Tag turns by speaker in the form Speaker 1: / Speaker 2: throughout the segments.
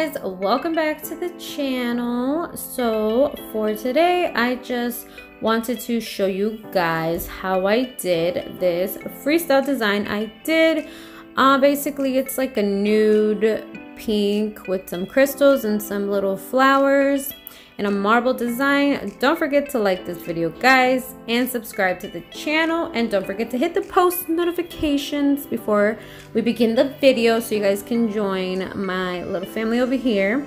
Speaker 1: guys welcome back to the channel. So for today i just wanted to show you guys how i did this freestyle design. I did uh basically it's like a nude pink with some crystals and some little flowers and a marble design. Don't forget to like this video, guys, and subscribe to the channel. And don't forget to hit the post notifications before we begin the video so you guys can join my little family over here.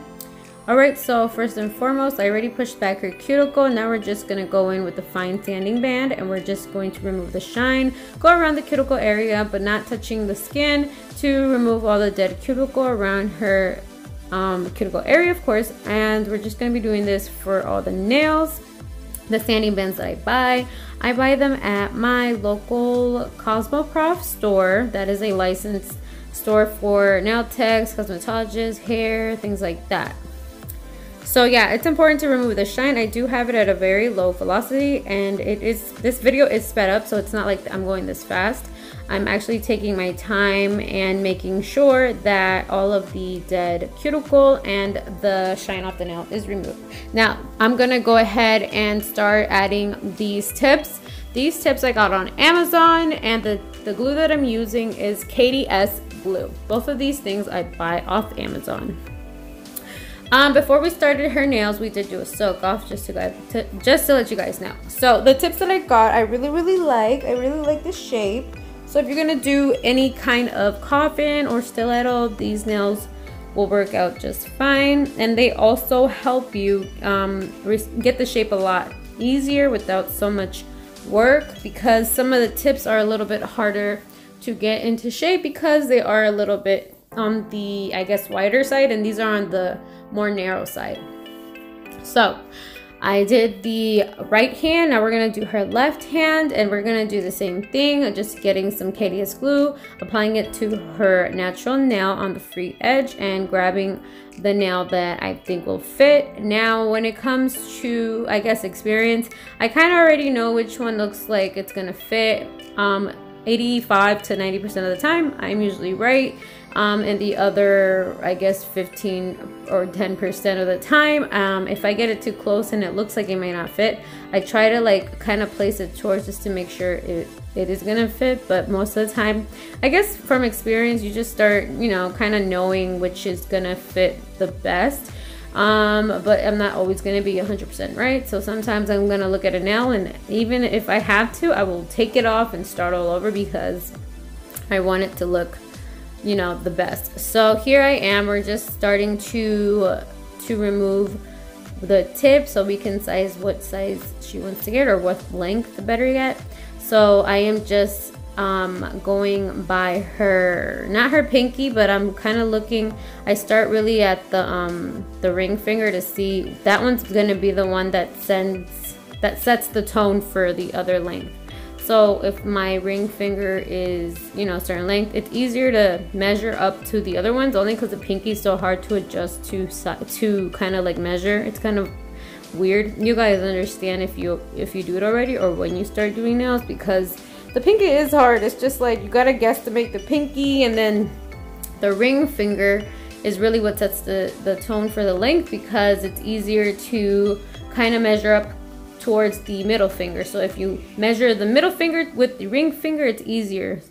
Speaker 1: Alright, so first and foremost, I already pushed back her cuticle. Now we're just going to go in with the fine sanding band and we're just going to remove the shine. Go around the cuticle area but not touching the skin to remove all the dead cuticle around her um, cuticle area, of course. And we're just to be doing this for all the nails. The sanding bands that I buy, I buy them at my local Cosmoprof store. That is a licensed store for nail techs, cosmetologists, hair, things like that. So yeah, it's important to remove the shine. I do have it at a very low velocity and it is, this video is sped up so it's not like I'm going this fast. I'm actually taking my time and making sure that all of the dead cuticle and the shine off the nail is removed. Now, I'm gonna go ahead and start adding these tips. These tips I got on Amazon and the, the glue that I'm using is KDS glue. Both of these things I buy off Amazon. Um, before we started her nails, we did do a soak off just to, guys, just to let you guys know. So the tips that I got, I really, really like. I really like the shape. So if you're gonna do any kind of coffin or stiletto, these nails will work out just fine. And they also help you um, get the shape a lot easier without so much work because some of the tips are a little bit harder to get into shape because they are a little bit on the, I guess, wider side and these are on the more narrow side. So I did the right hand. Now we're to do her left hand and we're to do the same thing. Just getting some KDS glue, applying it to her natural nail on the free edge and grabbing the nail that I think will fit. Now when it comes to, I guess, experience, I kind of already know which one looks like it's to fit. Um, 85 to 90% of the time, I'm usually right. Um, and the other I guess 15 or 10% of the time um, if I get it too close and it looks like it may not fit I try to like kind of place it towards just to make sure it, it is gonna fit. But most of the time I guess from experience you just start you know kind of knowing which is gonna fit the best um, but I'm not always going to be 100% right. So sometimes I'm going to look at a nail and even if I have to, I will take it off and start all over because I want it to look you know, the best. So here I am, we're just starting to, to remove the tip so we can size what size she wants to get or what length better yet. So I am just um, going by her, not her pinky, but I'm kind of looking, I start really at the, um, the ring finger to see, that one's going to be the one that sends, that sets the tone for the other length. So if my ring finger is, you know, a certain length, it's easier to measure up to the other ones only because the pinky is so hard to adjust to to kind of like measure. It's kind of weird. You guys understand if you if you do it already or when you start doing nails because the pinky is hard. It's just like you gotta guesstimate the pinky and then the ring finger is really what sets the, the tone for the length because it's easier to kind of measure up towards the middle finger. So if you measure the middle finger with the ring finger, it's easier.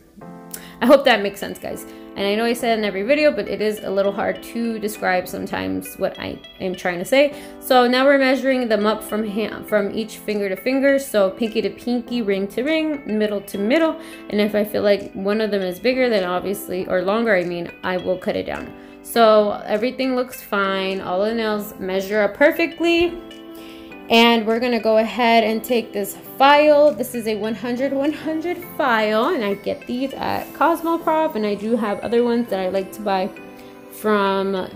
Speaker 1: I hope that makes sense, guys. And I know I said in every video, but it is a little hard to describe sometimes what I am trying to say. So now we're measuring them up from hand, from each finger to finger. So pinky to pinky, ring to ring, middle to middle. And if I feel like one of them is bigger, then obviously, or longer, I mean, I will cut it down. So everything looks fine. All the nails measure up perfectly. And we're gonna go ahead and take this file. This is a 100-100 file and I get these at Cosmoprof and I do have other ones that I like to buy from,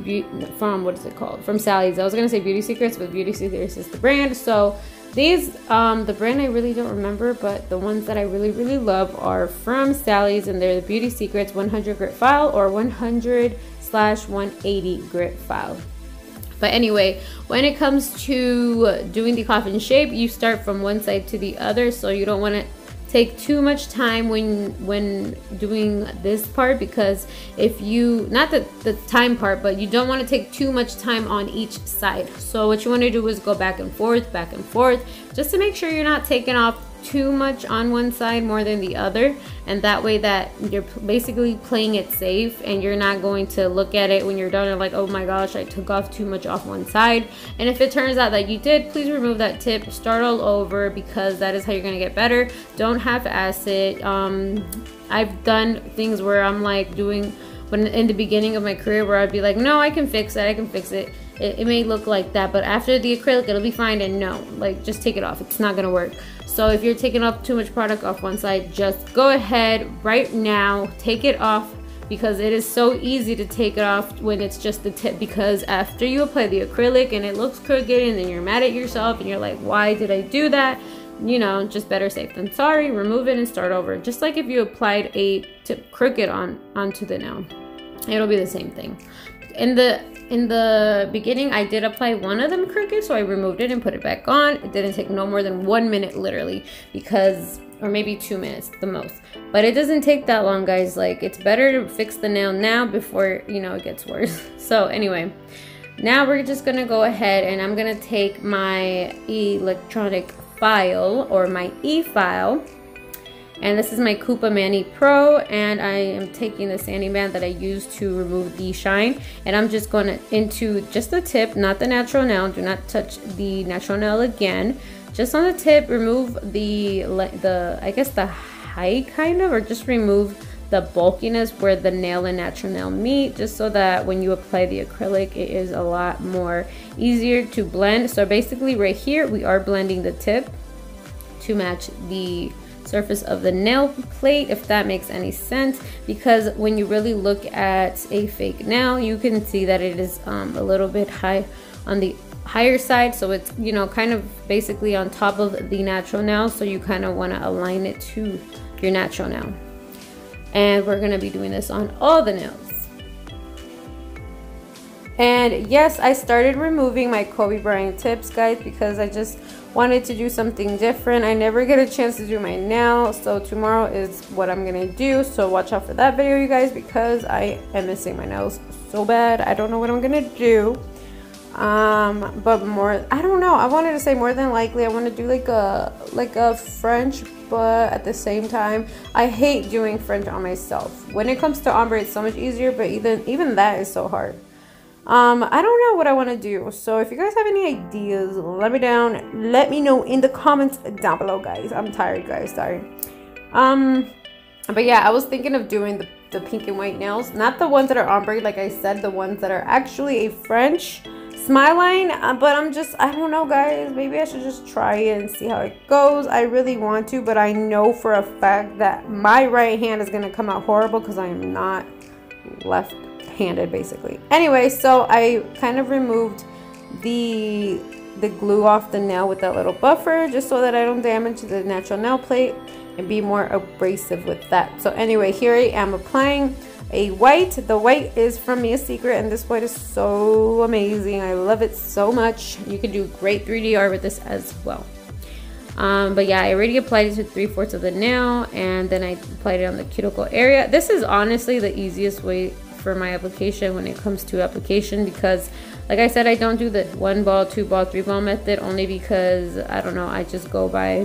Speaker 1: from what is it called? From Sally's. I was gonna say Beauty Secrets, but Beauty Secrets is the brand. So these, um, the brand I really don't remember, but the ones that I really, really love are from Sally's and they're the Beauty Secrets 100 grit file or 100 slash 180 grit file. But anyway, when it comes to doing the coffin shape, you start from one side to the other. So you don't want to take too much time when when doing this part because if you not the, the time part but you don't want to take too much time on each side so what you want to do is go back and forth back and forth just to make sure you're not taking off too much on one side more than the other and that way that you're basically playing it safe and you're not going to look at it when you're done and like oh my gosh I took off too much off one side. And if it turns out that you did please remove that tip start all over because that is how you're gonna get better. Don't half-ass it um, I've done things where I'm like doing when in the beginning of my career where I'd be like no I can fix it I can fix it. It, it may look like that but after the acrylic it'll be fine and no like just take it off. It's not gonna work so if you're taking off too much product off one side, just go ahead right now, take it off because it is so easy to take it off when it's just the tip because after you apply the acrylic and it looks crooked and then you're mad at yourself and you're like, why did I do that? You know, just better safe than sorry, remove it and start over. Just like if you applied a tip crooked on onto the nail, it'll be the same thing. In the in the beginning, I did apply one of them crooked, so I removed it and put it back on. It didn't take no more than one minute, literally, because, or maybe two minutes, the most. But it doesn't take that long, guys. Like, it's better to fix the nail now before, you know, it gets worse. So, anyway, now we're just gonna go ahead and I'm gonna take my electronic file or my e-file and this is my Kupa ManiPro and I am taking the sanding band that I used to remove the shine and I'm just going to into just the tip, not the natural nail. Do not touch the natural nail again. Just on the tip, remove the, the I guess the height kind of or just remove the bulkiness where the nail and natural nail meet just so that when you apply the acrylic it is a lot more easier to blend so basically right here we are blending the tip to match the surface of the nail plate if that makes any sense. Because when you really look at a fake nail you can see that it is um, a little bit high on the higher side. So it's you know kind of basically on top of the natural nail. So you kind of want to align it to your natural nail. And we're going to be doing this on all the nails. And yes, I started removing my Kobe Bryant tips, guys, because I just wanted to do something different. I never get a chance to do my nails, so tomorrow is what I'm gonna do. So watch out for that video, you guys, because I am missing my nails so bad. I don't know what I'm gonna do. Um, but more, I don't know. I wanted to say more than likely, I want to do like a like a French but at the same time i hate doing french on myself when it comes to ombre it's so much easier but even even that is so hard um, I don't know what I want to do. So if you guys have any ideas, let me down. Let me know in the comments down below, guys. I'm tired, guys. Sorry. Um, but yeah, I was thinking of doing the, the pink and white nails. Not the ones that are ombre, like I said, the ones that are actually a French smile line. Uh, but I'm just, I don't know, guys. Maybe I should just try it and see how it goes. I really want to, but I know for a fact that my right hand is going to come out horrible because I am not left handed basically. Anyway, so I kind of removed the the glue off the nail with that little buffer just so that I don't damage the natural nail plate and be more abrasive with that. So anyway, here I am applying a white. The white is from Mia Secret and this white is so amazing. I love it so much. You can do great 3D art with this as well. Um, but yeah, I already applied it to three-fourths of the nail and then I applied it on the cuticle area. This is honestly the easiest way for my application when it comes to application because like I said I don't do the one ball two ball three ball method only because I don't know I just go by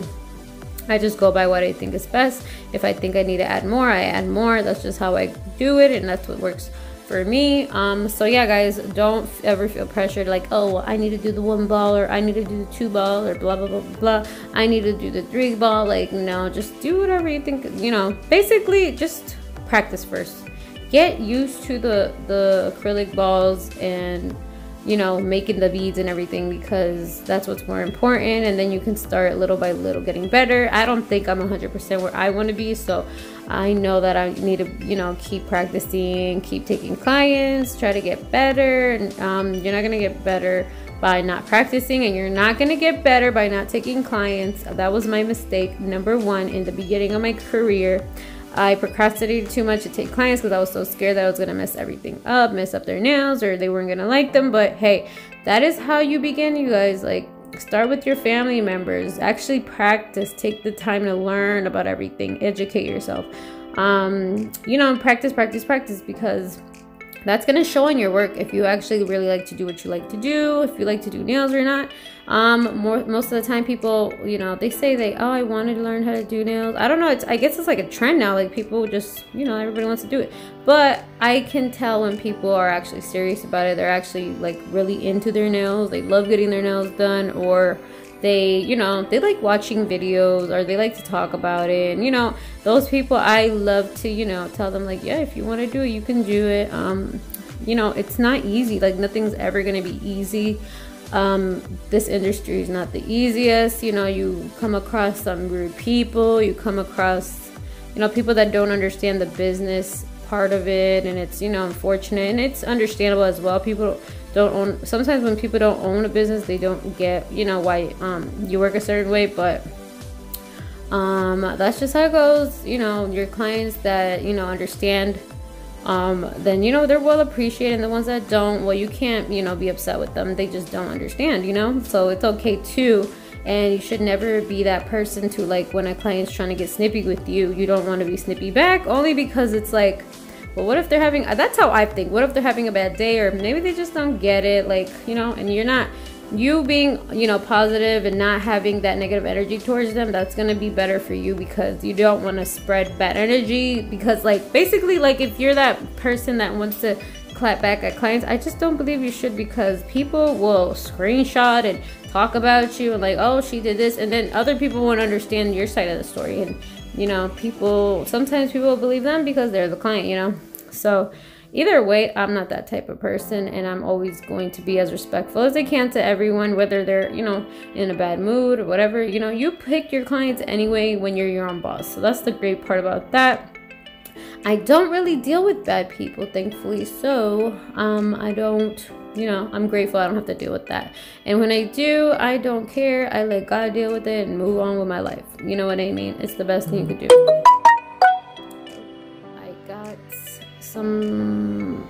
Speaker 1: I just go by what I think is best. If I think I need to add more I add more. That's just how I do it and that's what works for me. Um so yeah guys don't ever feel pressured like oh I need to do the one ball or I need to do the two ball or blah blah blah blah. I need to do the three ball. Like no just do whatever you think you know basically just practice first get used to the the acrylic balls and you know making the beads and everything because that's what's more important and then you can start little by little getting better. I don't think i'm 100% where i want to be so i know that i need to you know keep practicing keep taking clients try to get better and um, you're not gonna get better by not practicing and you're not going to get better by not taking clients. That was my mistake number one in the beginning of my career I procrastinated too much to take clients because I was so scared that I was going to mess everything up, mess up their nails, or they weren't going to like them. But hey, that is how you begin, you guys. Like, start with your family members. Actually practice. Take the time to learn about everything. Educate yourself. Um, you know, practice, practice, practice because that's going to show in your work if you actually really like to do what you like to do if you like to do nails or not um more most of the time people you know they say they oh i wanted to learn how to do nails. I don't know it's i guess it's like a trend now like people just you know everybody wants to do it. But i can tell when people are actually serious about it. They're actually like really into their nails. They love getting their nails done or they you know they like watching videos or they like to talk about it. And you know those people i love to you know tell them like yeah if you want to do it you can do it. Um you know it's not easy. Like nothing's ever gonna be easy um this industry is not the easiest you know you come across some rude people you come across you know people that don't understand the business part of it and it's you know unfortunate and it's understandable as well. People don't own sometimes when people don't own a business they don't get you know why um, you work a certain way but um, that's just how it goes you know your clients that you know understand um, then you know they're well appreciated and the ones that don't well you can't you know be upset with them they just don't understand you know so it's okay too and you should never be that person to like when a client's trying to get snippy with you you don't want to be snippy back only because it's like well, what if they're having, that's how I think. What if they're having a bad day or maybe they just don't get it, like, you know, and you're not, you being, you know, positive and not having that negative energy towards them, that's going to be better for you because you don't want to spread bad energy. Because, like, basically, like, if you're that person that wants to clap back at clients, I just don't believe you should because people will screenshot and talk about you and, like, oh, she did this. And then other people won't understand your side of the story. And you know, people, sometimes people believe them because they're the client, you know. So either way, I'm not that type of person and I'm always going to be as respectful as I can to everyone, whether they're, you know, in a bad mood or whatever. You know, you pick your clients anyway when you're your own boss. So that's the great part about that. I don't really deal with bad people, thankfully. So um, I don't you know, I'm grateful I don't have to deal with that. And when I do, I don't care. I let God deal with it and move on with my life. You know what I mean? It's the best thing you could do. Some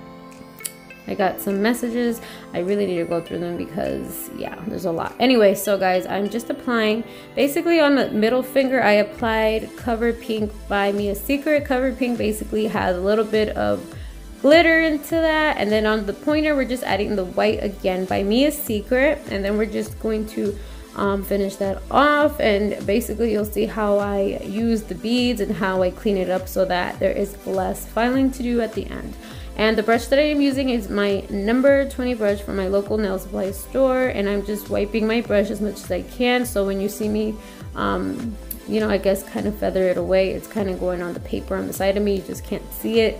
Speaker 1: I got some messages. I really need to go through them because yeah, there's a lot. Anyway, so guys, I'm just applying. Basically on the middle finger, I applied Cover Pink by Mia Secret. Cover Pink basically has a little bit of glitter into that and then on the pointer we're just adding the white again by Mia Secret and then we're just going to um, finish that off and basically you'll see how I use the beads and how I clean it up so that there is less filing to do at the end. And the brush that I am using is my number 20 brush from my local nail supply store and I'm just wiping my brush as much as I can. So when you see me um, you know I guess kind of feather it away. It's kind of going on the paper on the side of me. You just can't see it.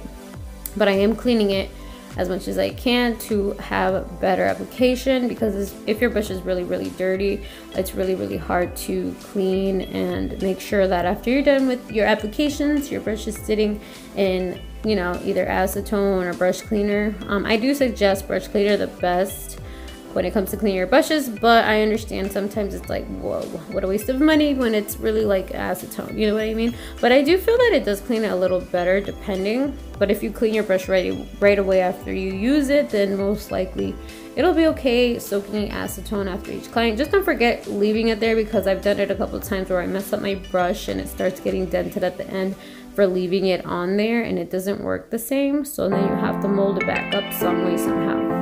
Speaker 1: But I am cleaning it as much as I can to have better application because if your brush is really really dirty it's really really hard to clean and make sure that after you're done with your applications your brush is sitting in you know either acetone or brush cleaner. Um, I do suggest brush cleaner the best when it comes to cleaning your brushes, but I understand sometimes it's like, whoa, what a waste of money when it's really like acetone, you know what I mean? But I do feel that it does clean it a little better depending, but if you clean your brush right, right away after you use it, then most likely it'll be okay soaking acetone after each client. Just don't forget leaving it there because I've done it a couple of times where I mess up my brush and it starts getting dented at the end for leaving it on there and it doesn't work the same. So then you have to mold it back up some way somehow.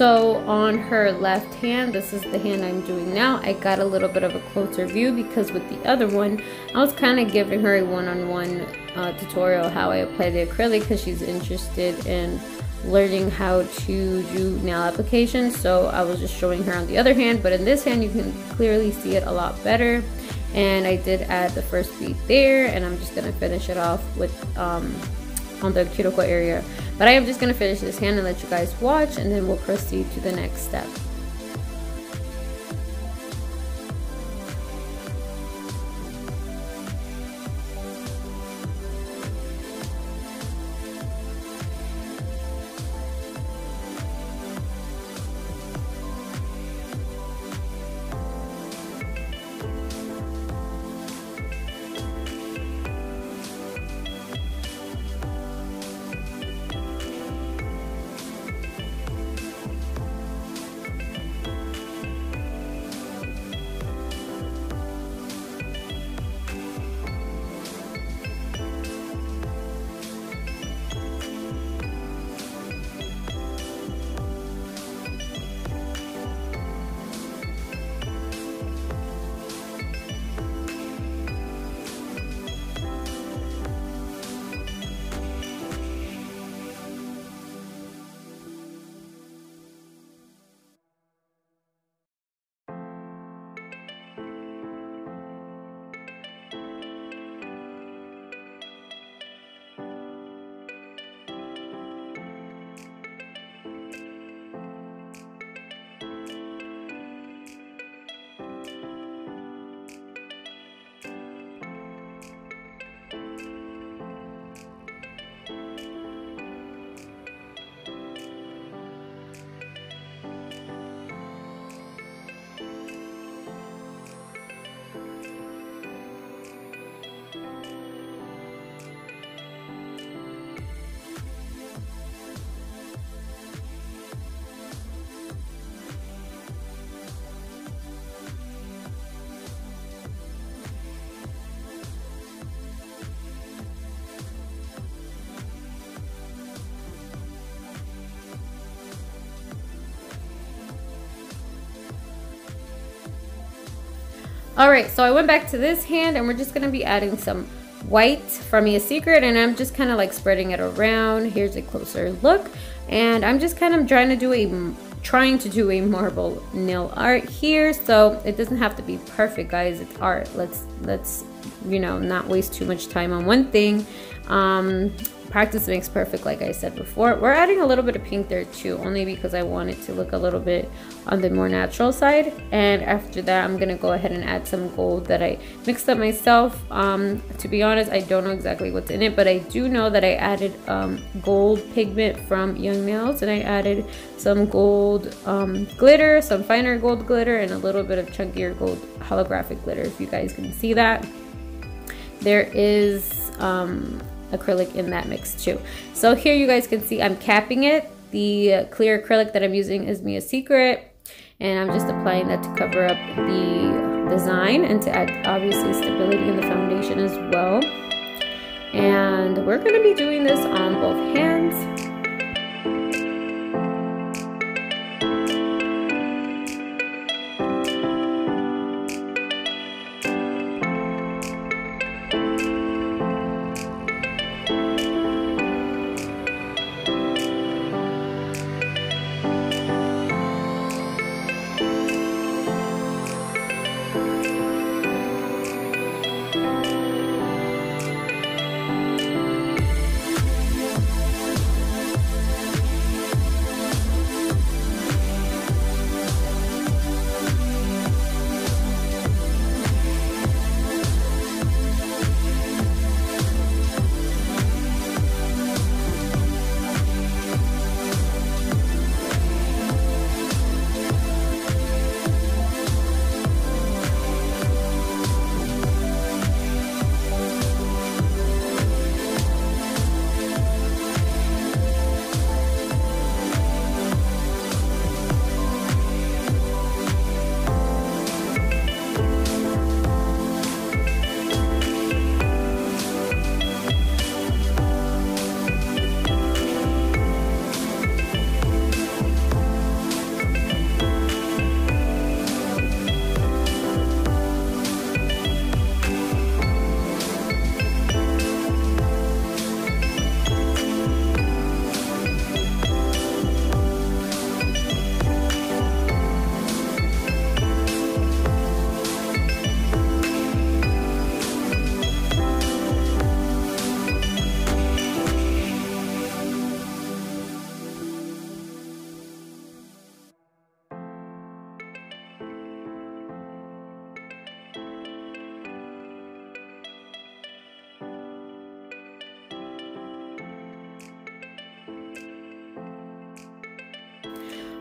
Speaker 1: So on her left hand, this is the hand I'm doing now, I got a little bit of a closer view because with the other one, I was kind of giving her a one-on-one -on -one, uh, tutorial how I apply the acrylic because she's interested in learning how to do nail application so I was just showing her on the other hand but in this hand you can clearly see it a lot better. And I did add the first bead there and I'm just gonna finish it off with um, on the cuticle area. But I am just gonna finish this hand and let you guys watch and then we'll proceed to the next step All right, so I went back to this hand and we're just gonna be adding some white from Mia Secret and I'm just kind of like spreading it around. Here's a closer look. And I'm just kind of trying to do a trying to do a marble nail art here so it doesn't have to be perfect guys it's art let's let's you know not waste too much time on one thing um practice makes perfect like I said before. We're adding a little bit of pink there too only because I want it to look a little bit on the more natural side. And after that I'm gonna go ahead and add some gold that I mixed up myself. Um, to be honest I don't know exactly what's in it but I do know that I added um, gold pigment from Young Nails and I added some gold um, glitter some finer gold glitter and a little bit of chunkier gold holographic glitter if you guys can see that. There is um, acrylic in that mix too. So here you guys can see I'm capping it. The clear acrylic that I'm using is Mia Secret. And I'm just applying that to cover up the design and to add obviously stability in the foundation as well. And we're going to be doing this on both hands.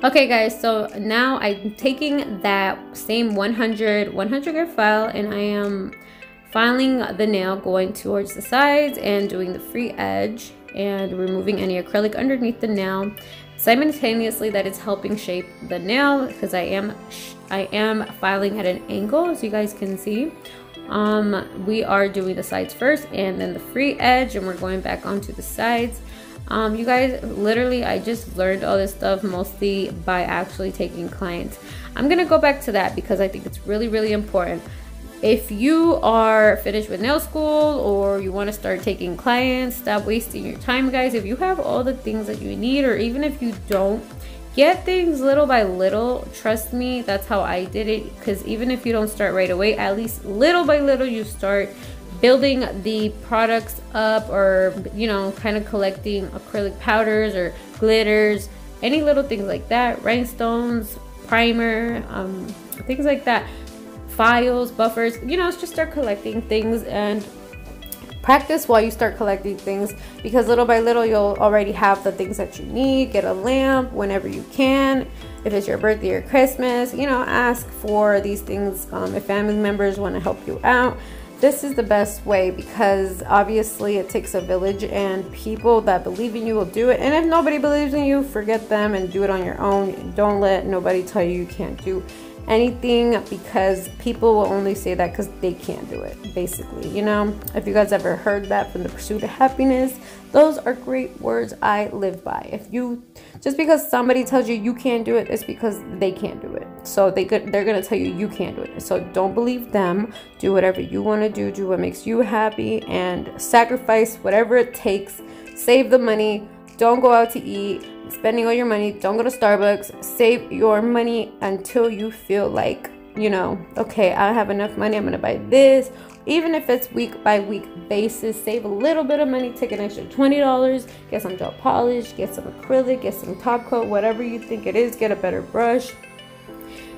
Speaker 1: Okay guys, so now I'm taking that same 100, 100 grit file and I am filing the nail going towards the sides and doing the free edge and removing any acrylic underneath the nail. Simultaneously that is helping shape the nail because I am I am filing at an angle as you guys can see. Um, we are doing the sides first and then the free edge and we're going back onto the sides um, you guys literally i just learned all this stuff mostly by actually taking clients. I'm gonna go back to that because i think it's really really important. If you are finished with nail school or you want to start taking clients stop wasting your time guys. If you have all the things that you need or even if you don't get things little by little. Trust me that's how i did it. Because even if you don't start right away at least little by little you start building the products up or you know kind of collecting acrylic powders or glitters any little things like that rhinestones primer um, things like that files buffers you know just start collecting things and practice while you start collecting things because little by little you'll already have the things that you need. Get a lamp whenever you can. If it's your birthday or christmas you know ask for these things um, if family members want to help you out this is the best way because obviously it takes a village and people that believe in you will do it. And if nobody believes in you, forget them and do it on your own. Don't let nobody tell you you can't do anything because people will only say that because they can't do it basically you know if you guys ever heard that from the pursuit of happiness those are great words i live by. If you just because somebody tells you you can't do it it's because they can't do it. So they could they're gonna tell you you can't do it. So don't believe them. Do whatever you want to do. Do what makes you happy and sacrifice whatever it takes. Save the money. Don't go out to eat. Spending all your money. Don't go to Starbucks. Save your money until you feel like, you know, okay, I have enough money. I'm to buy this. Even if it's week by week basis, save a little bit of money. Take an extra $20. Get some gel polish. Get some acrylic. Get some top coat. Whatever you think it is. Get a better brush.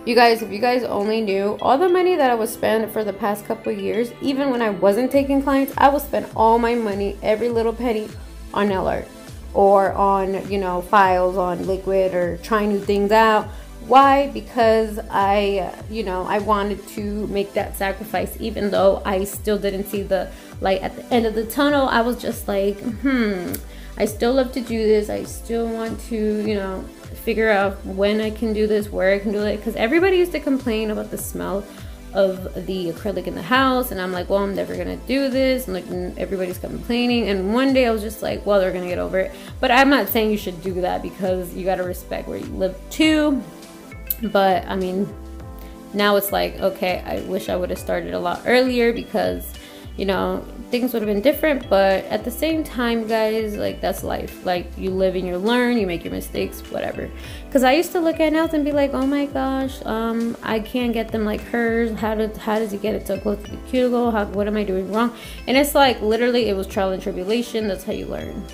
Speaker 1: You guys, if you guys only knew all the money that I would spend for the past couple years, even when I wasn't taking clients, I would spend all my money, every little penny on nail art or on, you know, files on liquid or trying new things out. Why? Because I, you know, I wanted to make that sacrifice even though I still didn't see the light at the end of the tunnel. I was just like, hmm, I still love to do this. I still want to, you know, figure out when I can do this, where I can do it. Because everybody used to complain about the smell of the acrylic in the house and I'm like well I'm never gonna do this and like everybody's complaining and one day I was just like well they're gonna get over it but I'm not saying you should do that because you gotta respect where you live too but I mean now it's like okay I wish I would have started a lot earlier because you know things would have been different. But at the same time guys like that's life. Like you live and you learn you make your mistakes whatever. Because i used to look at nails and be like oh my gosh um i can't get them like hers. How did how does he get it so close to the cuticle? How what am i doing wrong? And it's like literally it was trial and tribulation. That's how you learn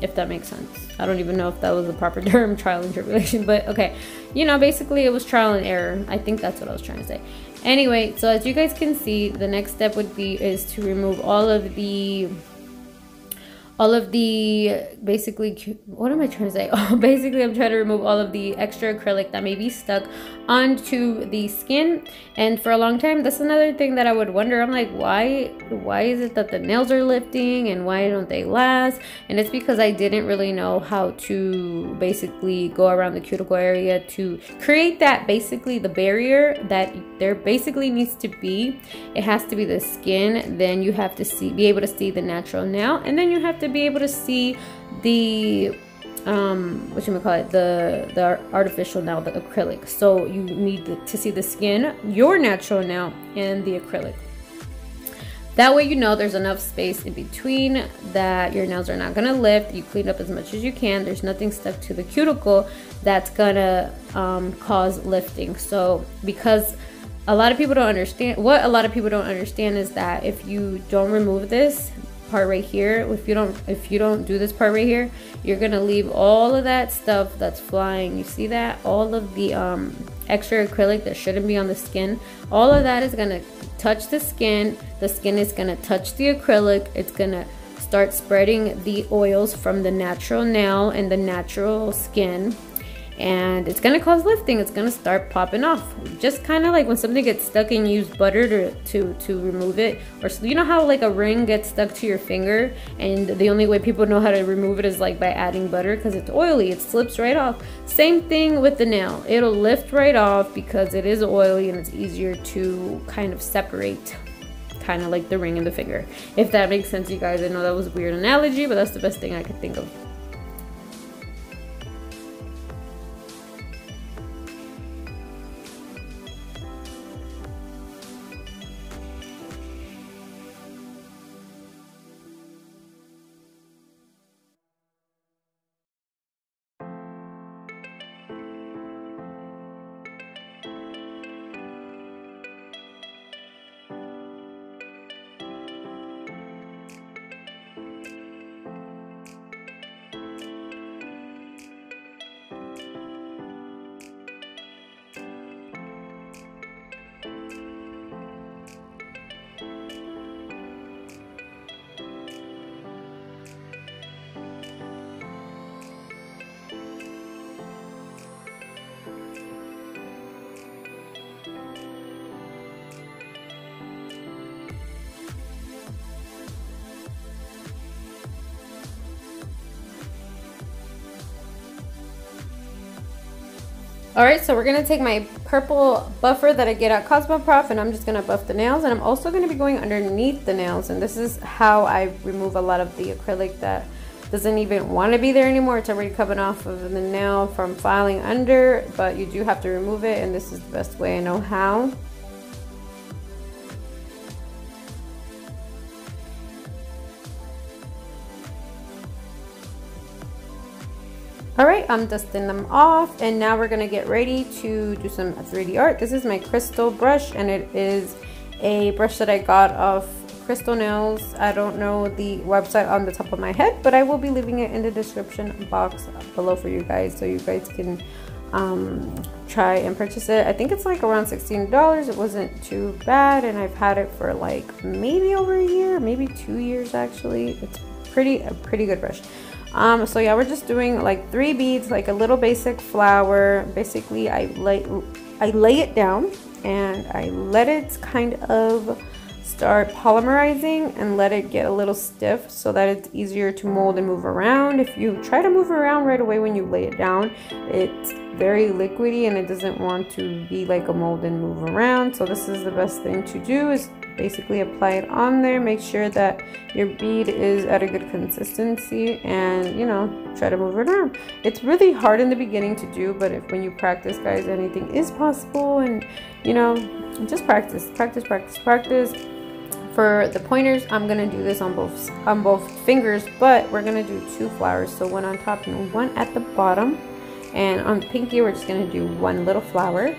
Speaker 1: if that makes sense. I don't even know if that was the proper term trial and tribulation but okay. You know basically it was trial and error. I think that's what i was trying to say. Anyway so as you guys can see the next step would be is to remove all of the all of the basically what am i trying to say? Oh basically i'm trying to remove all of the extra acrylic that may be stuck onto the skin. And for a long time that's another thing that i would wonder. I'm like why why is it that the nails are lifting and why don't they last? And it's because i didn't really know how to basically go around the cuticle area to create that basically the barrier that there basically needs to be. It has to be the skin. Then you have to see be able to see the natural nail. And then you have to be able to see the um what you call it the the artificial nail the acrylic. So you need to see the skin your natural nail and the acrylic. That way you know there's enough space in between that your nails are not gonna lift. You clean up as much as you can. There's nothing stuck to the cuticle that's gonna um, cause lifting. So because a lot of people don't understand what a lot of people don't understand is that if you don't remove this part right here if you don't if you don't do this part right here you're gonna leave all of that stuff that's flying. You see that? All of the um, extra acrylic that shouldn't be on the skin. All of that is gonna touch the skin. The skin is gonna touch the acrylic. It's gonna start spreading the oils from the natural nail and the natural skin and it's gonna cause lifting it's gonna start popping off. Just kind of like when something gets stuck and you use butter to, to to remove it or you know how like a ring gets stuck to your finger and the only way people know how to remove it is like by adding butter because it's oily it slips right off. Same thing with the nail it'll lift right off because it is oily and it's easier to kind of separate kind of like the ring and the finger. If that makes sense you guys i know that was a weird analogy but that's the best thing i could think of so we're gonna take my purple buffer that I get at Cosmoprof and I'm just gonna buff the nails and I'm also gonna be going underneath the nails and this is how I remove a lot of the acrylic that doesn't even want to be there anymore. It's already coming off of the nail from filing under, but you do have to remove it and this is the best way I know how. All right, I'm dusting them off and now we're gonna get ready to do some 3D art. This is my crystal brush and it is a brush that I got off Crystal Nails. I don't know the website on the top of my head, but I will be leaving it in the description box below for you guys so you guys can um, try and purchase it. I think it's like around $16. It wasn't too bad and I've had it for like maybe over a year, maybe two years actually. It's pretty a pretty good brush. Um, so yeah, we're just doing like three beads, like a little basic flower. Basically, I lay, I lay it down and I let it kind of start polymerizing and let it get a little stiff so that it's easier to mold and move around. If you try to move around right away when you lay it down, it's very liquidy and it doesn't want to be like a mold and move around. So this is the best thing to do is basically apply it on there make sure that your bead is at a good consistency and you know try to move it around. It's really hard in the beginning to do but if when you practice guys anything is possible and you know just practice practice practice practice. For the pointers i'm gonna do this on both on both fingers but we're gonna do two flowers. So one on top and one at the bottom. And on the pinky we're just gonna do one little flower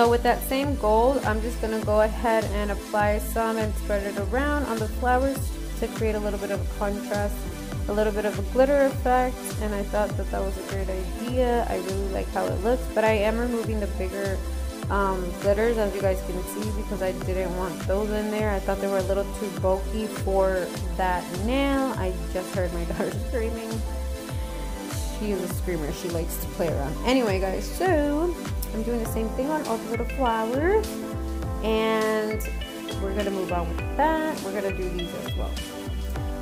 Speaker 1: So with that same gold, I'm just going to go ahead and apply some and spread it around on the flowers to create a little bit of a contrast, a little bit of a glitter effect. And I thought that that was a great idea. I really like how it looks, but I am removing the bigger um, glitters as you guys can see because I didn't want those in there. I thought they were a little too bulky for that nail. I just heard my daughter screaming. She is a screamer. She likes to play around. Anyway, guys, so I'm doing the same thing on all the little flowers. And we're to move on with that. We're to do these as well.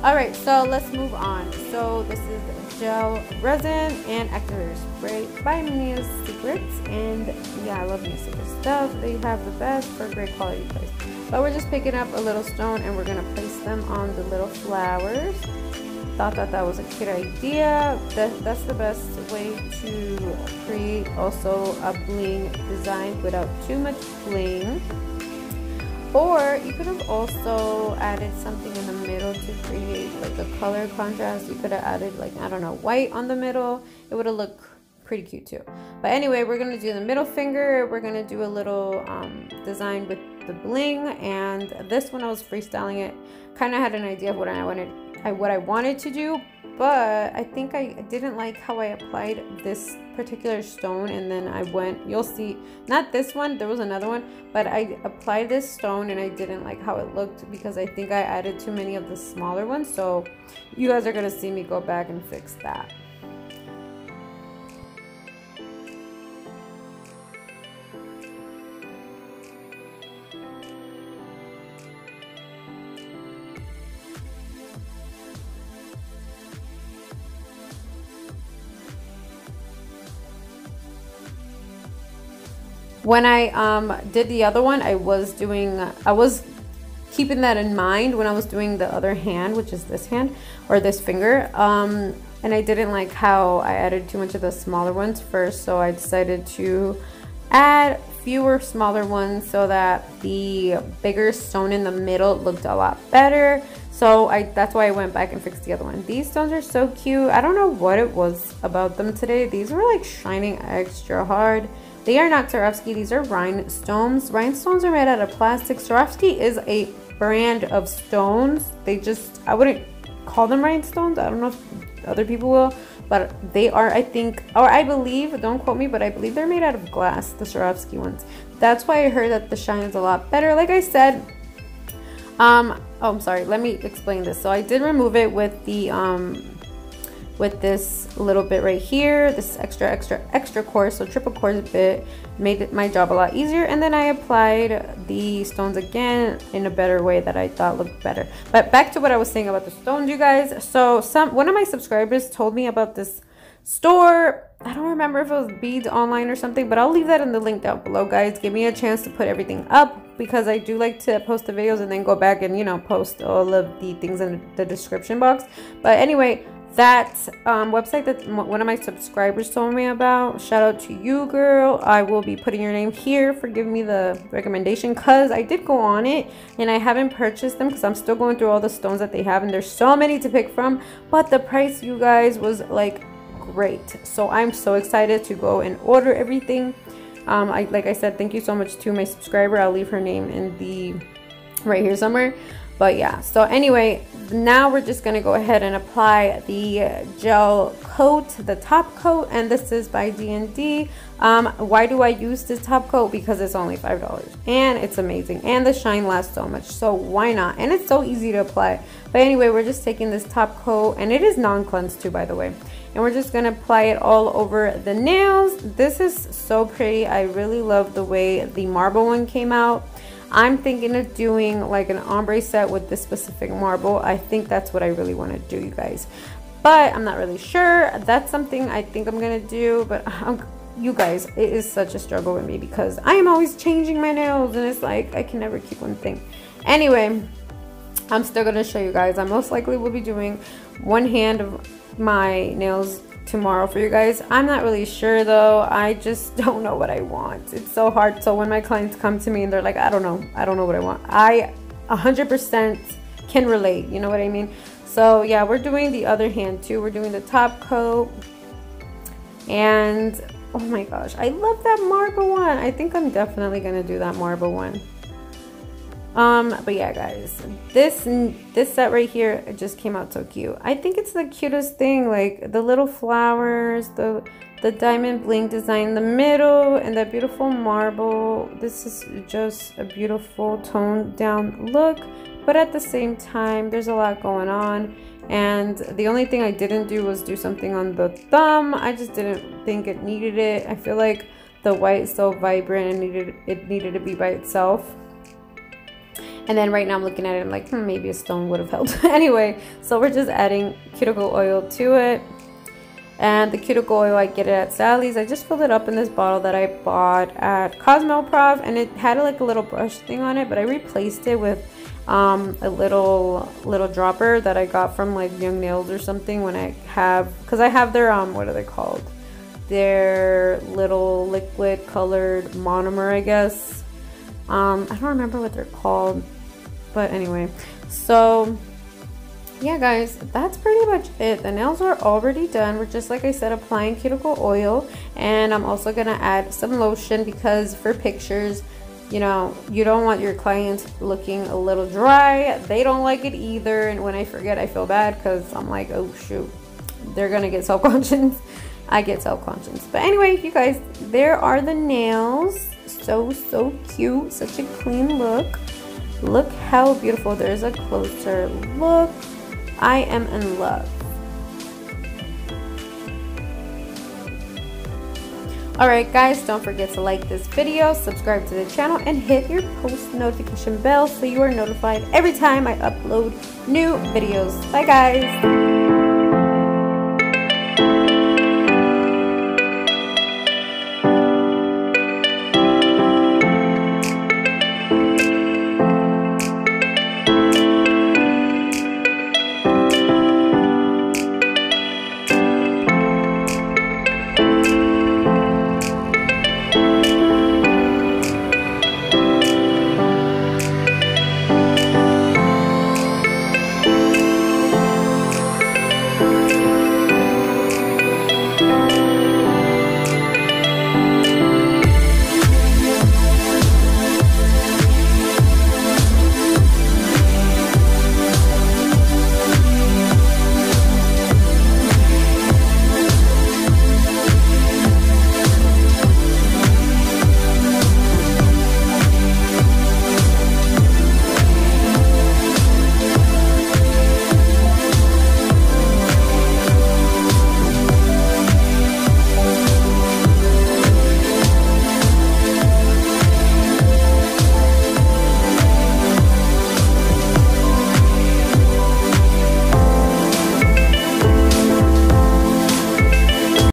Speaker 1: Alright, so let's move on. So this is gel resin and activator spray by Mia Secrets. And yeah, I love Mia Secrets stuff. They have the best for great quality price. But we're just picking up a little stone and we're to place them on the little flowers thought that that was a cute idea. That, that's the best way to create also a bling design without too much bling. Or you could have also added something in the middle to create like a color contrast. You could have added like i don't know white on the middle. It would have looked pretty cute too. But anyway we're gonna do the middle finger. We're gonna do a little um, design with the bling. And this one i was freestyling it kind of had an idea of what i wanted I, what I wanted to do, but I think I didn't like how I applied this particular stone and then I went, you'll see, not this one, there was another one, but I applied this stone and I didn't like how it looked because I think I added too many of the smaller ones. So you guys are going to see me go back and fix that. When I um, did the other one, I was doing, I was keeping that in mind when I was doing the other hand, which is this hand or this finger. Um, and I didn't like how I added too much of the smaller ones first, so I decided to add fewer smaller ones so that the bigger stone in the middle looked a lot better. So I that's why I went back and fixed the other one. These stones are so cute. I don't know what it was about them today. These were like shining extra hard. They are not Swarovski, these are rhinestones. Rhinestones are made out of plastic. Swarovski is a brand of stones. They just, I wouldn't call them rhinestones. I don't know if other people will, but they are, I think, or I believe, don't quote me, but I believe they're made out of glass, the Swarovski ones. That's why I heard that the shine is a lot better. Like I said, um, oh, I'm sorry, let me explain this. So I did remove it with the, um, with this little bit right here this extra extra extra coarse so triple coarse bit made my job a lot easier. And then I applied the stones again in a better way that I thought looked better. But back to what I was saying about the stones you guys. So some one of my subscribers told me about this store. I don't remember if it was beads online or something but I'll leave that in the link down below guys. Give me a chance to put everything up because I do like to post the videos and then go back and you know post all of the things in the description box. But anyway that um, website that one of my subscribers told me about. Shout out to you girl. I will be putting your name here. For giving me the recommendation because i did go on it and i haven't purchased them because i'm still going through all the stones that they have and there's so many to pick from but the price you guys was like great. So i'm so excited to go and order everything. Um, I, like i said thank you so much to my subscriber. I'll leave her name in the right here somewhere but yeah so anyway now we're just gonna go ahead and apply the gel coat the top coat and this is by D&D um, why do I use this top coat? Because it's only five dollars and it's amazing and the shine lasts so much so why not? And it's so easy to apply. But anyway we're just taking this top coat and it is non-cleansed too by the way. And we're just gonna apply it all over the nails. This is so pretty. I really love the way the marble one came out I'm thinking of doing like an ombre set with this specific marble. I think that's what I really want to do, you guys. But I'm not really sure. That's something I think I'm going to do. But I'm, you guys, it is such a struggle with me because I am always changing my nails. And it's like I can never keep one thing. Anyway, I'm still going to show you guys. I most likely will be doing one hand of my nails tomorrow for you guys. I'm not really sure though. I just don't know what I want. It's so hard. So when my clients come to me and they're like, I don't know, I don't know what I want. I 100% can relate. You know what I mean? So yeah, we're doing the other hand too. We're doing the top coat and Oh my gosh, I love that marble one. I think I'm definitely gonna do that marble one. Um, but yeah, guys, this this set right here just came out so cute. I think it's the cutest thing, like the little flowers, the the diamond bling design in the middle, and that beautiful marble. This is just a beautiful toned down look, but at the same time, there's a lot going on. And the only thing I didn't do was do something on the thumb. I just didn't think it needed it. I feel like the white is so vibrant and needed it needed to be by itself. And then right now I'm looking at it, I'm like, hmm, maybe a stone would have helped. anyway, so we're just adding cuticle oil to it. And the cuticle oil, I get it at Sally's. I just filled it up in this bottle that I bought at Cosmoprof. And it had like a little brush thing on it, but I replaced it with um, a little little dropper that I got from like Young Nails or something when I have, because I have their, um, what are they called? Their little liquid colored monomer, I guess. Um, I don't remember what they're called but anyway so yeah guys that's pretty much it. The nails are already done. We're just like i said applying cuticle oil. And i'm also gonna add some lotion because for pictures you know you don't want your clients looking a little dry. They don't like it either. And when i forget i feel bad because i'm like oh shoot. They're gonna get self-conscious. I get self-conscious. But anyway you guys there are the nails. So so cute. Such a clean look Look how beautiful. There's a closer look. I am in love. Alright guys, don't forget to like this video, subscribe to the channel, and hit your post notification bell so you are notified every time I upload new videos. Bye guys!